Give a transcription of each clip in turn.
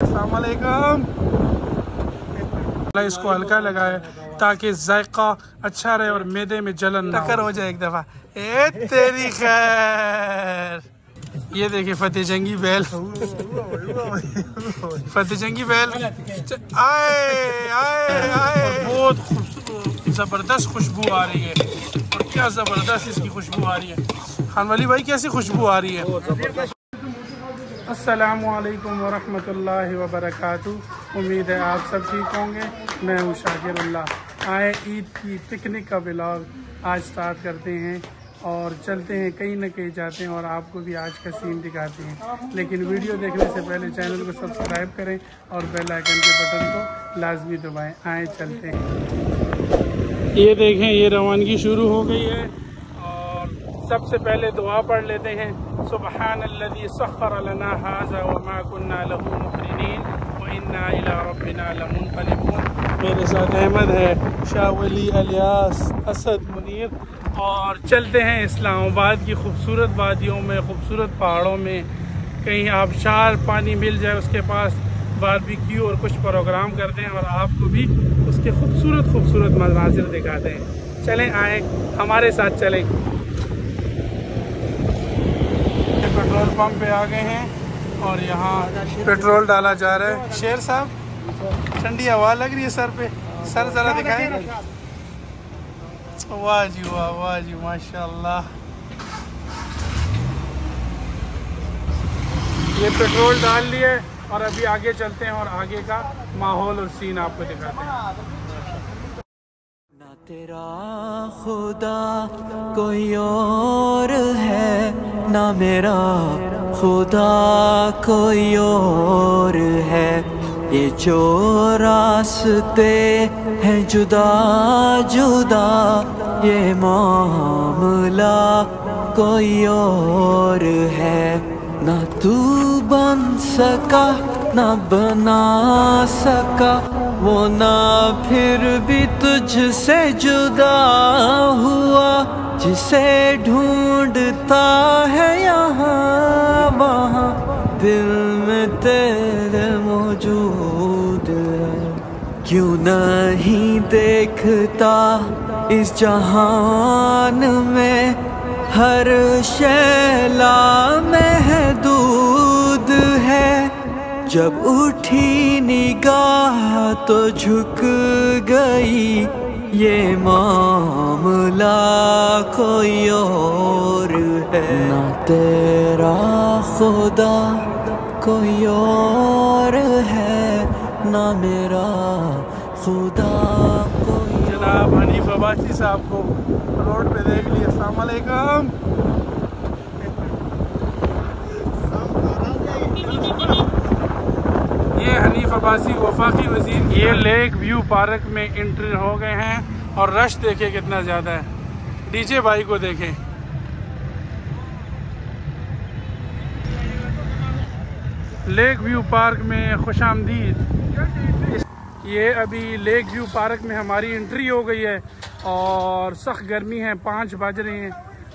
अस्सलाम इसको हल्का लगाए ताकि जायका अच्छा रहे और मैदे में जलन टक्कर हो। जाए एक दफ़ा। ए तेरी खैर। ये देखिए फतेह जंगी बैल। फतेह जंगी बैल। आए आए आए। बहुत ज़बरदस्त खुशबू आ रही है। और क्या ज़बरदस्त इसकी खुशबू आ रही है। खान वाली भाई कैसी खुशबू आ रही है? असलकम वरहमल वबरक उम्मीद है आप सब ठीक होंगे। मैं हूँ शाकिर आए ईद की पिकनिक का ब्लॉग आज स्टार्ट करते हैं और चलते हैं कहीं ना कहीं जाते हैं और आपको भी आज का सीन दिखाते हैं। लेकिन वीडियो देखने से पहले चैनल को सब्सक्राइब करें और बेल आइकन के बटन को लाजमी दबाएँ। आए चलते हैं। ये देखें, ये रवानगी शुरू हो गई है। सबसे पहले दुआ पढ़ लेते हैं। सुबहान मेरे साथ अहमद है, शाह वली अलियास असद मुनीर। और चलते हैं इस्लामाबाद की खूबसूरत वादियों में, खूबसूरत पहाड़ों में। कहीं आबशार पानी मिल जाए उसके पास, बारबेक्यू और कुछ प्रोग्राम करते हैं और आपको भी उसके खूबसूरत खूबसूरत मनाजिर दिखाते हैं चलें, आए, हमारे साथ चलें पेट्रोल पंप पे आ गए हैं और यहाँ पेट्रोल डाला जा रहा है। शेर साहब ठंडी हवा लग रही है सर पे। सर ज़रा दिखाएँ। वाह जी वाह वाह जी माशाल्लाह। ये पेट्रोल डाल लिए और अभी आगे चलते हैं और आगे का माहौल और सीन आपको दिखाते हैं। ना तेरा खुदा कोई और है। ना मेरा, खुदा कोई और है। ये जो रास्ते हैं जुदा जुदा, ये मामला कोई और है। ना तू बन सका, ना बना सका, वो ना फिर भी तुझसे जुदा हुआ, जिसे ढूंढता है यहाँ, वहाँ दिल में तेरे मौजूद क्यों नहीं देखता इस जहान में, हर शैला महदूद है। जब उठी निगाह तो झुक गई ये मामला कोई और है। ना तेरा खुदा कोई और है ना मेरा खुदा कोई जनाब हनीफ अब्बासी साहब को रोड पे देख लिए। अस्सलाम ये हनीफ अब्बासी, वफाकी वज़ीर। ये लेक व्यू पार्क में इंटर हो गए हैं और रश देखे कितना ज़्यादा है। डीजे भाई को देखें। लेक व्यू पार्क में खुश आमदीद। ये अभी लेक व्यू पार्क में हमारी एंट्री हो गई है और सख्त गर्मी है, पाँच बज रहे हैं।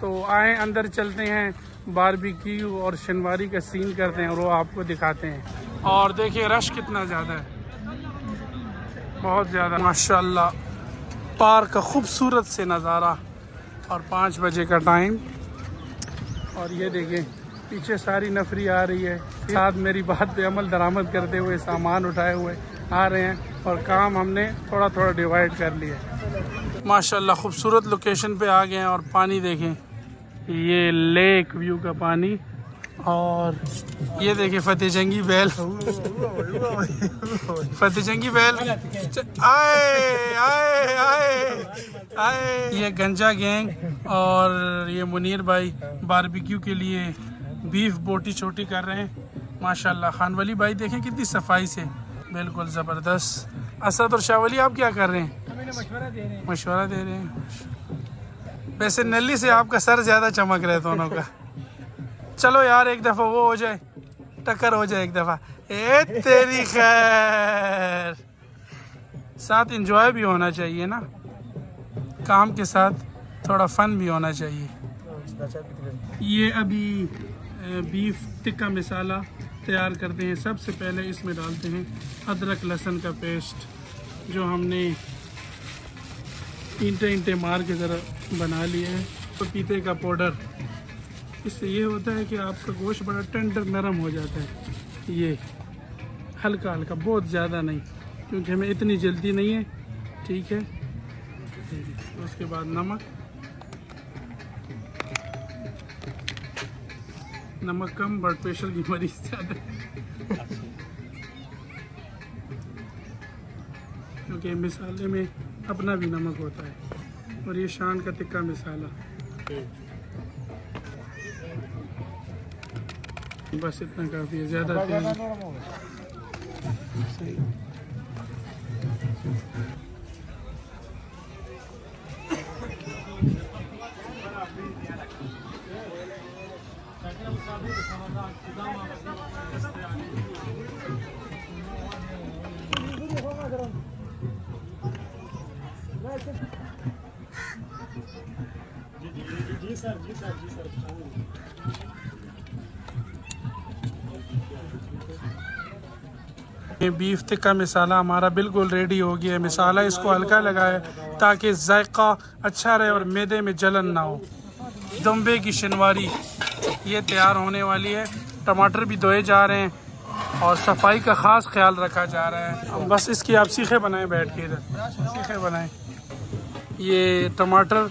तो आए अंदर चलते हैं बारबेक्यू और शनवारी का सीन करते हैं और वो आपको दिखाते हैं। और देखिए रश कितना ज़्यादा है। बहुत ज़्यादा। माशाल्लाह। पार्क का खूबसूरत से नज़ारा। और पाँच बजे का टाइम और ये देखें पीछे सारी नफरी आ रही है। साथ मेरी बात पे अमल दरामद करते हुए सामान उठाए हुए आ रहे हैं। और काम हमने थोड़ा थोड़ा डिवाइड कर लिया माशाल्लाह, खूबसूरत लोकेशन पे आ गए हैं और पानी देखें। ये लेक व्यू का पानी। और ये देखिए फतेह जंगी बैल। फतेह जंगी बैल। आए आए आए आए। ये गंजा गैंग और ये मुनीर भाई बारबेक्यू के लिए बीफ बोटी छोटी कर रहे हैं। माशाल्लाह खान वली भाई देखें कितनी सफ़ाई से। बिल्कुल ज़बरदस्त। असद और शाहवली आप क्या कर रहे हैं मशवरा दे रहे हैं? मशवरा दे रहे हैं। वैसे नली से आपका सर ज़्यादा चमक रहा है दोनों का। चलो यार, एक दफ़ा वो हो जाए। टक्कर हो जाए एक दफ़ा। ए, तेरी खैर। साथ इंजॉय भी होना चाहिए ना। काम के साथ थोड़ा फन भी होना चाहिए। ये अभी बीफ टिक्का मसाला तैयार करते हैं। सबसे पहले इसमें डालते हैं अदरक लहसुन का पेस्ट जो हमने इंटे इंटे मार के ज़रा बना लिए हैं। पपीते का पाउडर इससे ये होता है कि आपका गोश्त बड़ा टेंडर नरम हो जाता है। ये हल्का हल्का, बहुत ज़्यादा नहीं, क्योंकि हमें इतनी जल्दी नहीं है। ठीक है? उसके बाद नमक। नमक कम ब्लड प्रेशर की मरीज़ ज़्यादा क्योंकि मिसाले में अपना भी नमक होता है। और ये शान का तिक्का मिसाला। बस इतना काफ़ी है ज़्यादा तेल सही जी सर जी सर जी सर बीफ टिक्का मिसाला हमारा बिल्कुल रेडी हो गया है। मिसाला इसको हल्का लगाए ताकि जायका अच्छा रहे और मैदे में जलन ना हो। दम्बे की शनवारी ये तैयार होने वाली है। टमाटर भी धोए जा रहे हैं और सफ़ाई का ख़ास ख्याल रखा जा रहा है। अब बस इसकी आप सीखे बनाएँ बैठ के इधर। सीखे बनाएँ। ये टमाटर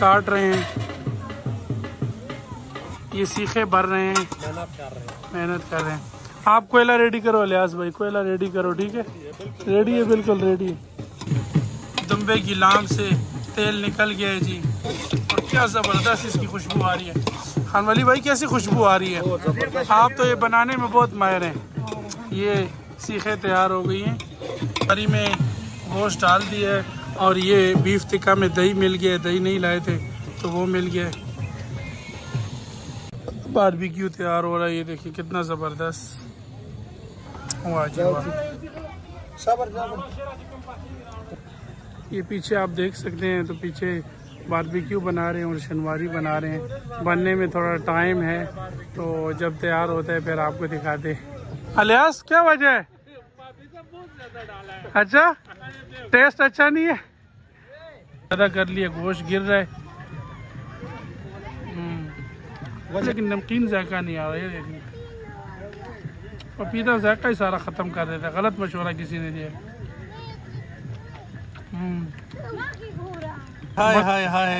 काट रहे हैं। ये सीखे भर रहे हैं। मेहनत कर रहे हैं। आप कोयला रेडी करो लियास भाई, कोयला रेडी करो, ठीक है? रेडी है, बिल्कुल रेडी है। दुम्बे की लाम से तेल निकल गया है जी। और क्या ज़बरदस्त इसकी खुशबू आ रही है। खान वाली भाई, कैसी खुशबू आ रही है? आप तो ये बनाने में बहुत माहिर हैं। ये सीखे तैयार हो गई हैं। करी में गोश्त डाल दिया है और ये बीफ टिक्का में दही मिल गया दही नहीं लाए थे तो वो मिल गया बारबेक्यू तैयार हो रहा है, ये देखिए कितना ज़बरदस्त। ये पीछे आप देख सकते हैं तो पीछे बारबेक्यू बना रहे हैं और शनवारी बना रहे हैं। बनने में थोड़ा टाइम है तो जब तैयार होता है, फिर आपको दिखाते अलियास, क्या वजह है? अच्छा टेस्ट अच्छा नहीं है? ज़्यादा कर लिया, गोश्त गिर रहा है। लेकिन नमकीन जायका नहीं आ रहा है देखिए पपीता जायका ही सारा ख़त्म कर देता है गलत मशवरा किसी ने दिया। हम्म। हाय हाय हाय।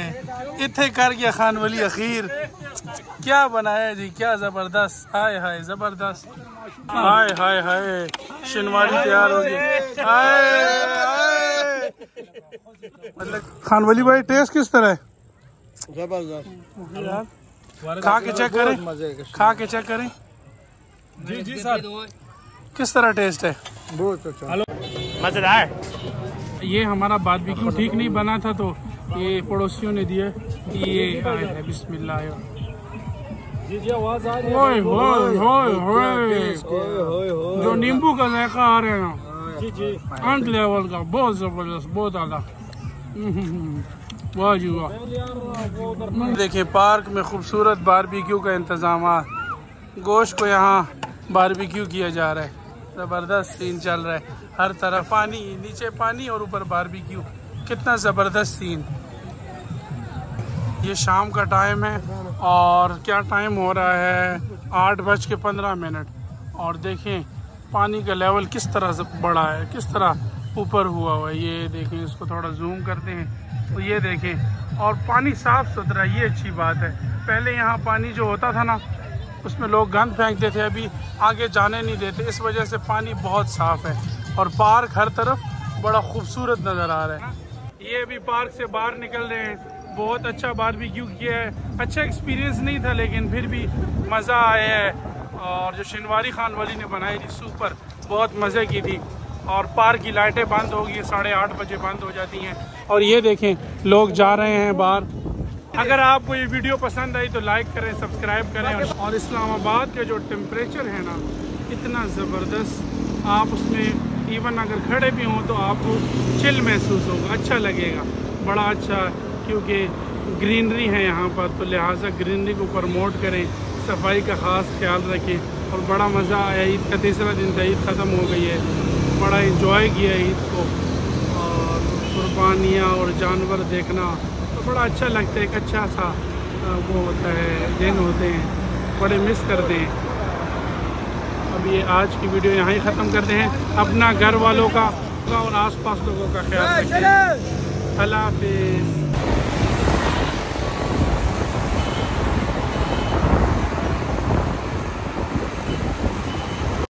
इथे कर गया खान वली अखीर। क्या बनाया जी क्या ज़बरदस्त। हाय हाय ज़बरदस्त। हाय हाय हाय। शिनवारी तैयार हो गई। हाय हाय। मतलब खान वली भाई टेस्ट किस तरह है? ज़बरदस्त। खा के चेक करें। खा के चेक करें। जी जी सर। किस तरह टेस्ट है? बहुत अच्छा। हेलो। मज़ेदार। ये हमारा बारबेक्यू ठीक नहीं बना था तो ये पड़ोसियों ने दिया ये आए है। बिस्मिल्लाह। जी जी आवाज़ आ रही होए जो नींबू का जायका आ रहा है ना। जी जी। अंत लेवल का बहुत ज़बरदस्त बहुत आला हम्म, देखिए, पार्क में खूबसूरत बारबेक्यू का इंतज़ाम गोश्त को यहाँ बारबेक्यू किया जा रहा है। ज़बरदस्त सीन चल रहा है। हर तरफ़ पानी, नीचे पानी और ऊपर बारबेक्यू। कितना ज़बरदस्त सीन ये शाम का टाइम है और क्या टाइम हो रहा है? आठ बज के पंद्रह मिनट। और देखें, पानी का लेवल किस तरह से बढ़ा है, किस तरह ऊपर हुआ हुआ है। ये देखें, इसको थोड़ा जूम करते हैं। तो ये देखें और पानी साफ़ सुथरा, ये अच्छी बात है। पहले यहाँ पानी जो होता था ना, उसमें लोग गंद फेंकते थे, अभी आगे जाने नहीं देते। इस वजह से पानी बहुत साफ़ है, और पार्क हर तरफ़ बड़ा खूबसूरत नज़र आ रहा है। ये अभी पार्क से बाहर निकल रहे हैं। बहुत अच्छा बारबेक्यू किया है। अच्छा एक्सपीरियंस नहीं था, लेकिन फिर भी मज़ा आया है। और जो शनवारी खान वाली ने बनाई थी सुपर बहुत मज़े की थी। और पार्क की लाइटें बंद हो गई साढ़े आठ बजे बंद हो जाती हैं। और ये देखें, लोग जा रहे हैं बाहर। अगर आपको ये वीडियो पसंद आई तो लाइक करें, सब्सक्राइब करें और इस्लामाबाद का जो टेम्परेचर है ना, इतना ज़बरदस्त। आप उसमें इवन अगर खड़े भी हों तो आपको चिल महसूस होगा अच्छा लगेगा। बड़ा अच्छा क्योंकि ग्रीनरी है यहाँ पर तो लिहाजा ग्रीनरी को प्रमोट करें, सफ़ाई का ख़ास ख्याल रखें और बड़ा मज़ा आया, ईद का तीसरा दिन था, ईद ख़त्म हो गई है। बड़ा इंजॉय किया ईद को। और कुर्बानियाँ और जानवर देखना तो बड़ा अच्छा लगता है एक अच्छा सा वो होता है दिन होते हैं बड़े मिस करते हैं। अब ये आज की वीडियो यहाँ ही ख़त्म करते हैं। अपना घर वालों का और आसपास लोगों का ख्याल रखें। अल्लाह हाफिज़।